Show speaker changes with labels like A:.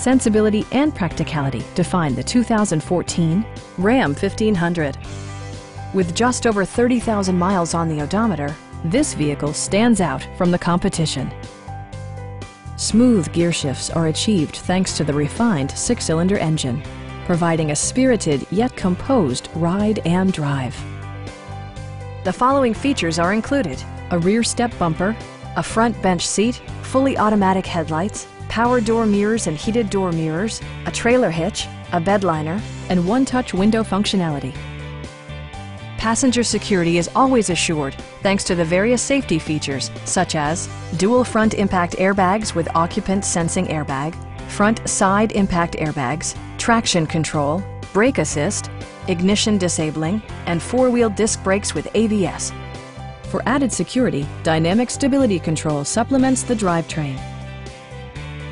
A: sensibility, and practicality define the 2014 Ram 1500. With just over 30,000 miles on the odometer, this vehicle stands out from the competition. Smooth gear shifts are achieved thanks to the refined six-cylinder engine, providing a spirited yet composed ride and drive. The following features are included. A rear step bumper, a front bench seat, fully automatic headlights, power door mirrors and heated door mirrors, a trailer hitch, a bed liner, and one-touch window functionality. Passenger security is always assured thanks to the various safety features such as dual front impact airbags with occupant sensing airbag, front side impact airbags, traction control, brake assist, ignition disabling, and four-wheel disc brakes with ABS. For added security, Dynamic Stability Control supplements the drivetrain.